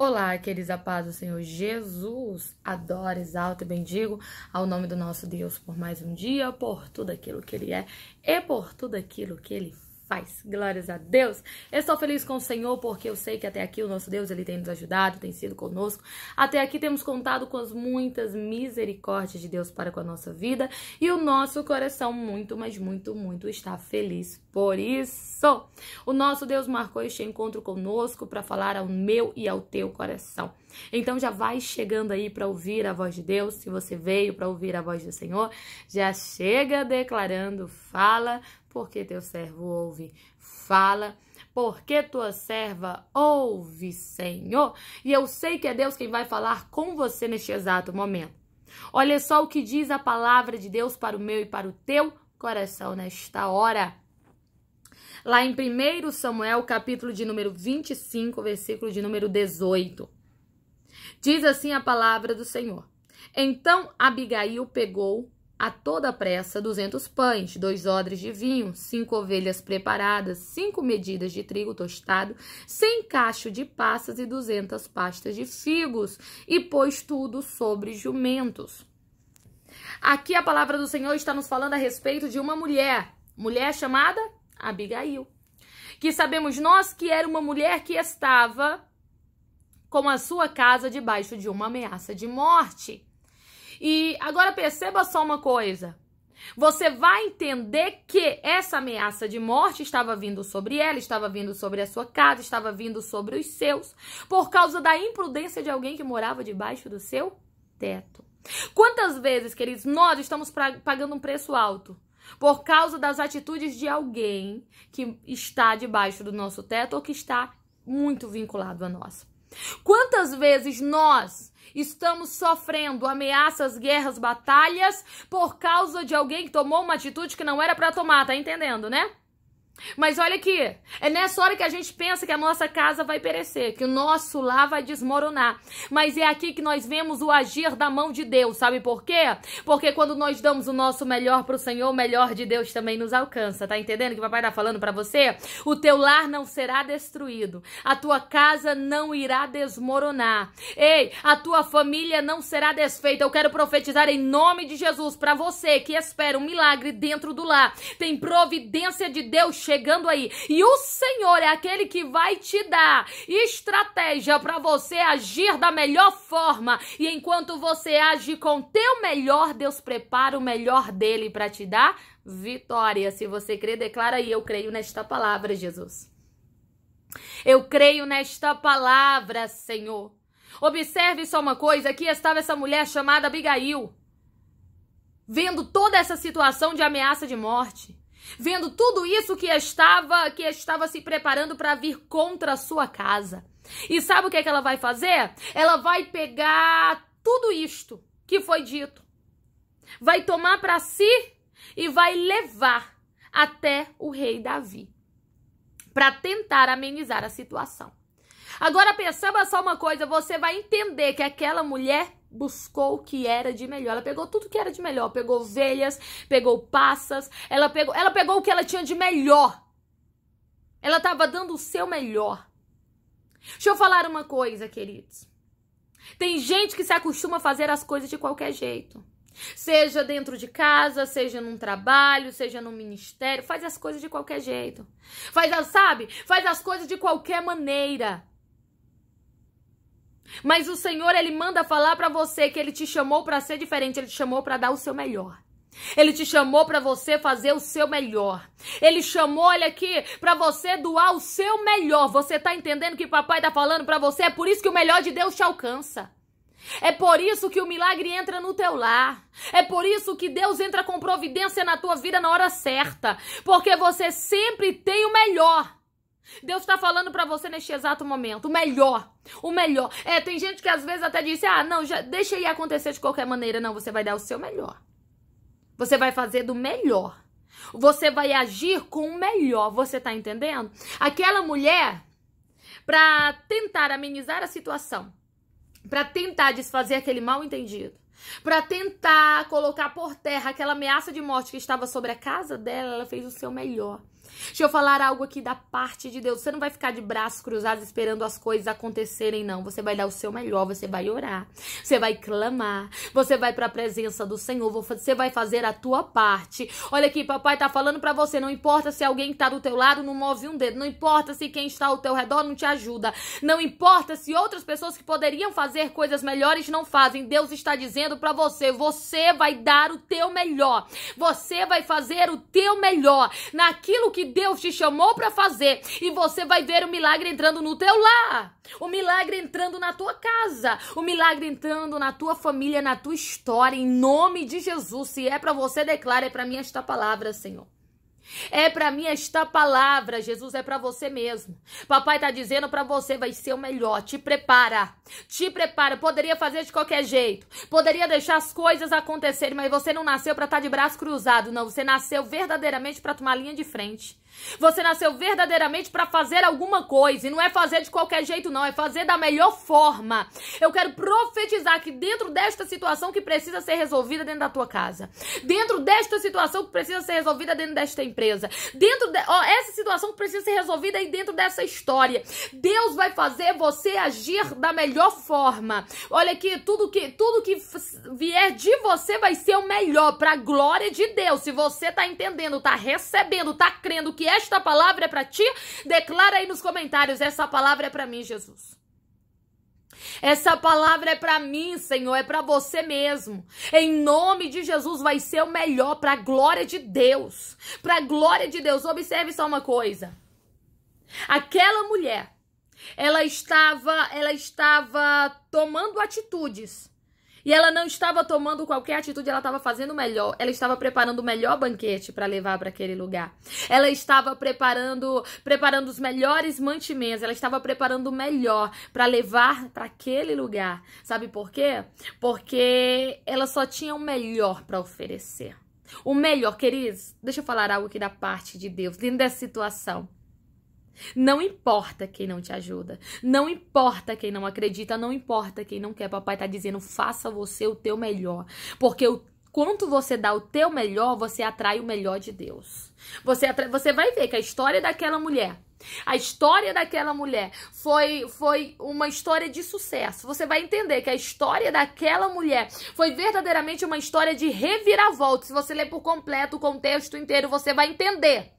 Olá, queridos a paz do Senhor Jesus. Adoro, exalto e bendigo ao nome do nosso Deus por mais um dia, por tudo aquilo que Ele é e por tudo aquilo que Ele faz. Glórias a Deus. Eu estou feliz com o Senhor porque eu sei que até aqui o nosso Deus ele tem nos ajudado, tem sido conosco. Até aqui temos contado com as muitas misericórdias de Deus para com a nossa vida e o nosso coração muito, mas muito, muito está feliz por isso. O nosso Deus marcou este encontro conosco para falar ao meu e ao teu coração. Então já vai chegando aí para ouvir a voz de Deus. Se você veio para ouvir a voz do Senhor, já chega declarando, fala, porque teu servo ouve. Fala, porque tua serva ouve, Senhor. E eu sei que é Deus quem vai falar com você neste exato momento. Olha só o que diz a palavra de Deus para o meu e para o teu coração nesta hora. Lá em 1 Samuel, capítulo de número 25, versículo de número 18. Diz assim a palavra do Senhor. Então Abigail pegou a toda pressa duzentos pães, dois odres de vinho, cinco ovelhas preparadas, cinco medidas de trigo tostado, cem cacho de passas e duzentas pastas de figos, e pôs tudo sobre jumentos. Aqui a palavra do Senhor está nos falando a respeito de uma mulher, mulher chamada Abigail, que sabemos nós que era uma mulher que estava com a sua casa debaixo de uma ameaça de morte. E agora perceba só uma coisa. Você vai entender que essa ameaça de morte estava vindo sobre ela, estava vindo sobre a sua casa, estava vindo sobre os seus, por causa da imprudência de alguém que morava debaixo do seu teto. Quantas vezes, queridos, nós estamos pagando um preço alto por causa das atitudes de alguém que está debaixo do nosso teto ou que está muito vinculado a nós? Quantas vezes nós estamos sofrendo ameaças, guerras, batalhas por causa de alguém que tomou uma atitude que não era para tomar, tá entendendo, né? Mas olha aqui, é nessa hora que a gente pensa que a nossa casa vai perecer, que o nosso lar vai desmoronar. Mas é aqui que nós vemos o agir da mão de Deus, sabe por quê? Porque quando nós damos o nosso melhor pro Senhor, o melhor de Deus também nos alcança. Tá entendendo que o papai tá falando para você? O teu lar não será destruído, a tua casa não irá desmoronar. Ei, a tua família não será desfeita. Eu quero profetizar em nome de Jesus para você que espera um milagre dentro do lar. Tem providência de Deus chegando aí. E o Senhor é aquele que vai te dar estratégia para você agir da melhor forma. E enquanto você age com teu melhor, Deus prepara o melhor dele para te dar vitória. Se você crê, declara aí: Eu creio nesta palavra, Jesus. Eu creio nesta palavra, Senhor. Observe só uma coisa: aqui estava essa mulher chamada Abigail, vendo toda essa situação de ameaça de morte vendo tudo isso que estava que estava se preparando para vir contra a sua casa. E sabe o que, é que ela vai fazer? Ela vai pegar tudo isto que foi dito, vai tomar para si e vai levar até o rei Davi para tentar amenizar a situação. Agora perceba só uma coisa, você vai entender que aquela mulher buscou o que era de melhor. Ela pegou tudo que era de melhor, pegou ovelhas, pegou passas, ela pegou, ela pegou o que ela tinha de melhor. Ela estava dando o seu melhor. Deixa eu falar uma coisa, queridos. Tem gente que se acostuma a fazer as coisas de qualquer jeito. Seja dentro de casa, seja num trabalho, seja no ministério, faz as coisas de qualquer jeito. Faz, sabe? Faz as coisas de qualquer maneira. Mas o Senhor, ele manda falar para você que ele te chamou para ser diferente, ele te chamou para dar o seu melhor. Ele te chamou para você fazer o seu melhor. Ele chamou, olha aqui, para você doar o seu melhor. Você tá entendendo que papai tá falando para você? É por isso que o melhor de Deus te alcança. É por isso que o milagre entra no teu lar. É por isso que Deus entra com providência na tua vida na hora certa, porque você sempre tem o melhor. Deus está falando para você neste exato momento, o melhor, o melhor. É, tem gente que às vezes até disse: "Ah, não, já deixa aí acontecer de qualquer maneira". Não, você vai dar o seu melhor. Você vai fazer do melhor. Você vai agir com o melhor, você tá entendendo? Aquela mulher para tentar amenizar a situação, para tentar desfazer aquele mal entendido, para tentar colocar por terra aquela ameaça de morte que estava sobre a casa dela, ela fez o seu melhor. Deixa eu falar algo aqui da parte de Deus. Você não vai ficar de braços cruzados esperando as coisas acontecerem, não. Você vai dar o seu melhor, você vai orar, você vai clamar, você vai para a presença do Senhor, você vai fazer a tua parte. Olha aqui, papai tá falando para você, não importa se alguém que tá do teu lado não move um dedo, não importa se quem está ao teu redor não te ajuda, não importa se outras pessoas que poderiam fazer coisas melhores não fazem. Deus está dizendo para você, você vai dar o teu melhor. Você vai fazer o teu melhor naquilo que Deus te chamou para fazer e você vai ver o milagre entrando no teu lar, o milagre entrando na tua casa, o milagre entrando na tua família, na tua história, em nome de Jesus. Se é para você, declara, é para mim esta palavra, Senhor. É para mim esta palavra, Jesus, é para você mesmo. Papai tá dizendo para você, vai ser o melhor. Te prepara. Te prepara. Poderia fazer de qualquer jeito. Poderia deixar as coisas acontecerem, mas você não nasceu para estar tá de braço cruzado, não. Você nasceu verdadeiramente para tomar linha de frente. Você nasceu verdadeiramente para fazer alguma coisa. E não é fazer de qualquer jeito, não. É fazer da melhor forma. Eu quero profetizar que dentro desta situação que precisa ser resolvida dentro da tua casa, dentro desta situação que precisa ser resolvida dentro desta empresa, dentro de, ó, essa situação que precisa ser resolvida aí dentro dessa história, Deus vai fazer você agir da melhor forma. Olha aqui, tudo que tudo que vier de você vai ser o melhor para a glória de Deus. Se você tá entendendo, tá recebendo, tá crendo que esta palavra é para ti, declara aí nos comentários: essa palavra é para mim, Jesus. Essa palavra é para mim, Senhor, é para você mesmo. Em nome de Jesus vai ser o melhor para a glória de Deus. Para a glória de Deus. Observe só uma coisa. Aquela mulher, ela estava, ela estava tomando atitudes e ela não estava tomando qualquer atitude, ela estava fazendo melhor. Ela estava preparando o melhor banquete para levar para aquele lugar. Ela estava preparando, preparando os melhores mantimentos. Ela estava preparando o melhor para levar para aquele lugar. Sabe por quê? Porque ela só tinha o melhor para oferecer. O melhor, queridos, deixa eu falar algo aqui da parte de Deus, dentro dessa situação. Não importa quem não te ajuda, não importa quem não acredita, não importa quem não quer. Papai tá dizendo: faça você o teu melhor, porque o quanto você dá o teu melhor, você atrai o melhor de Deus. Você atrai, você vai ver que a história daquela mulher a história daquela mulher foi, foi uma história de sucesso. Você vai entender que a história daquela mulher foi verdadeiramente uma história de reviravolta. Se você ler por completo o contexto inteiro, você vai entender.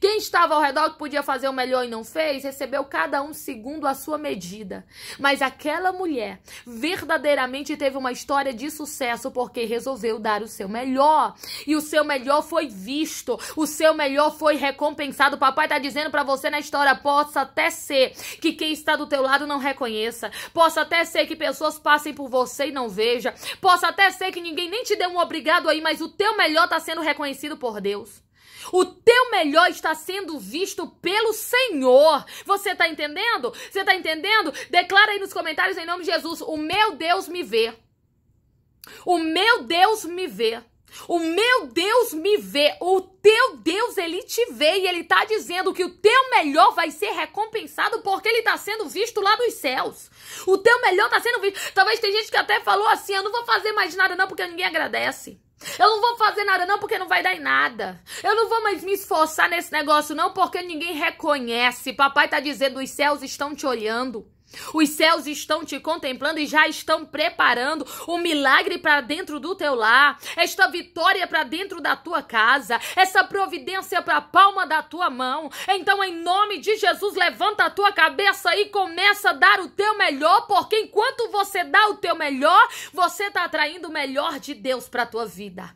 Quem estava ao redor que podia fazer o melhor e não fez, recebeu cada um segundo a sua medida. Mas aquela mulher verdadeiramente teve uma história de sucesso porque resolveu dar o seu melhor. E o seu melhor foi visto, o seu melhor foi recompensado. O papai está dizendo para você na história: possa até ser que quem está do teu lado não reconheça, possa até ser que pessoas passem por você e não veja, possa até ser que ninguém nem te dê um obrigado aí, mas o teu melhor está sendo reconhecido por Deus. O teu melhor está sendo visto pelo Senhor. Você está entendendo? Você está entendendo? Declara aí nos comentários em nome de Jesus: O meu Deus me vê. O meu Deus me vê. O meu Deus me vê, o teu Deus ele te vê e ele tá dizendo que o teu melhor vai ser recompensado porque ele tá sendo visto lá dos céus. O teu melhor tá sendo visto. Talvez tem gente que até falou assim: "Eu não vou fazer mais nada não porque ninguém agradece". Eu não vou fazer nada não porque não vai dar em nada. Eu não vou mais me esforçar nesse negócio não porque ninguém reconhece. Papai tá dizendo os céus estão te olhando. Os céus estão te contemplando e já estão preparando o milagre para dentro do teu lar, esta vitória para dentro da tua casa, essa providência para a palma da tua mão. Então, em nome de Jesus, levanta a tua cabeça e começa a dar o teu melhor, porque enquanto você dá o teu melhor, você está atraindo o melhor de Deus para a tua vida.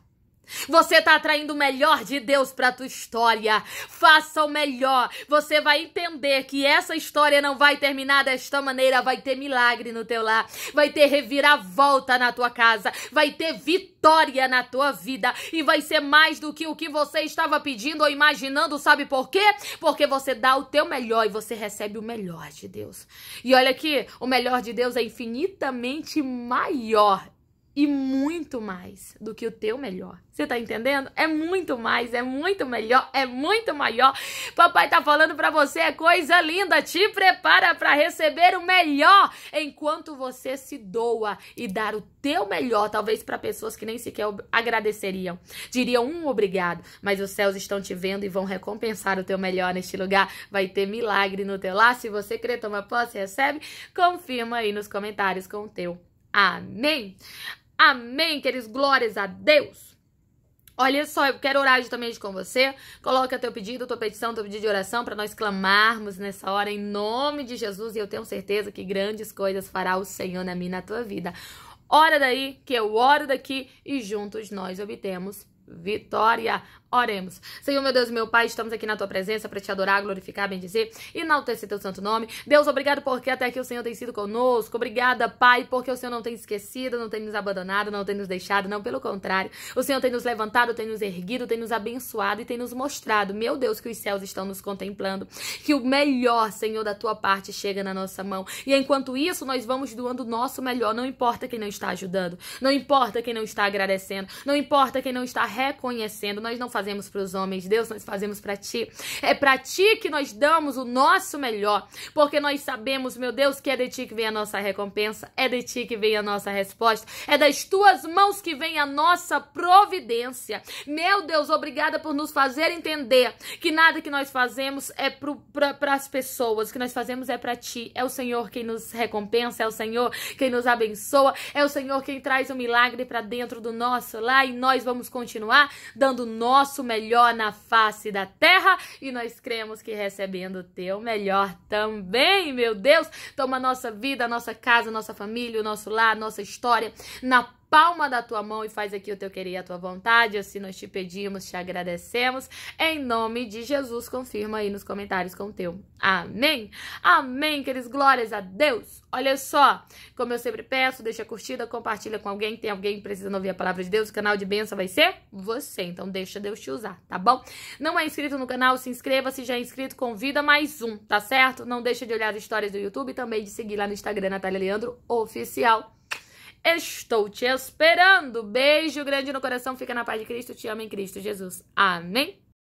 Você está atraindo o melhor de Deus para tua história. Faça o melhor. Você vai entender que essa história não vai terminar desta maneira. Vai ter milagre no teu lar. Vai ter reviravolta na tua casa. Vai ter vitória na tua vida. E vai ser mais do que o que você estava pedindo ou imaginando. Sabe por quê? Porque você dá o teu melhor e você recebe o melhor de Deus. E olha aqui, o melhor de Deus é infinitamente maior e muito mais do que o teu melhor. Você tá entendendo? É muito mais, é muito melhor, é muito maior. Papai tá falando para você é coisa linda. Te prepara para receber o melhor enquanto você se doa e dar o teu melhor, talvez para pessoas que nem sequer agradeceriam. Diriam um obrigado, mas os céus estão te vendo e vão recompensar o teu melhor neste lugar. Vai ter milagre no teu lar. Se você crê, toma posse, recebe. Confirma aí nos comentários com o teu Amém. Amém, queridos. Glórias a Deus. Olha só, eu quero orar justamente com você. Coloca teu pedido, tua petição, teu pedido de oração para nós clamarmos nessa hora em nome de Jesus. E eu tenho certeza que grandes coisas fará o Senhor na minha na tua vida. Ora daí, que eu oro daqui e juntos nós obtemos vitória. Oremos. Senhor, meu Deus e meu Pai, estamos aqui na tua presença para te adorar, glorificar, bendizer e enaltecer teu santo nome. Deus, obrigado porque até aqui o Senhor tem sido conosco. Obrigada, Pai, porque o Senhor não tem esquecido, não tem nos abandonado, não tem nos deixado, não, pelo contrário. O Senhor tem nos levantado, tem nos erguido, tem nos abençoado e tem nos mostrado, meu Deus, que os céus estão nos contemplando, que o melhor, Senhor, da tua parte chega na nossa mão. E enquanto isso, nós vamos doando o nosso melhor, não importa quem não está ajudando, não importa quem não está agradecendo, não importa quem não está reconhecendo, nós não fazemos fazemos para os homens, Deus, nós fazemos para ti. É para ti que nós damos o nosso melhor, porque nós sabemos, meu Deus, que é de ti que vem a nossa recompensa, é de ti que vem a nossa resposta, é das tuas mãos que vem a nossa providência. Meu Deus, obrigada por nos fazer entender que nada que nós fazemos é para as pessoas, o que nós fazemos é para ti. É o Senhor quem nos recompensa, é o Senhor quem nos abençoa, é o Senhor quem traz o milagre para dentro do nosso lar e nós vamos continuar dando nosso nosso melhor na face da terra e nós cremos que recebendo o teu melhor também, meu Deus. Toma nossa vida, nossa casa, nossa família, o nosso lar, nossa história na palma da tua mão e faz aqui o teu querer e a tua vontade. Assim nós te pedimos, te agradecemos. Em nome de Jesus, confirma aí nos comentários com o teu. Amém. Amém, queridos. Glórias a Deus. Olha só, como eu sempre peço, deixa a curtida, compartilha com alguém. Tem alguém que precisa ouvir a palavra de Deus. O canal de bênção vai ser você. Então deixa Deus te usar, tá bom? Não é inscrito no canal, se inscreva. Se já é inscrito, convida mais um, tá certo? Não deixa de olhar as histórias do YouTube e também de seguir lá no Instagram, Natália Leandro Oficial. Estou te esperando. Beijo grande no coração. Fica na paz de Cristo. Te amo em Cristo Jesus. Amém.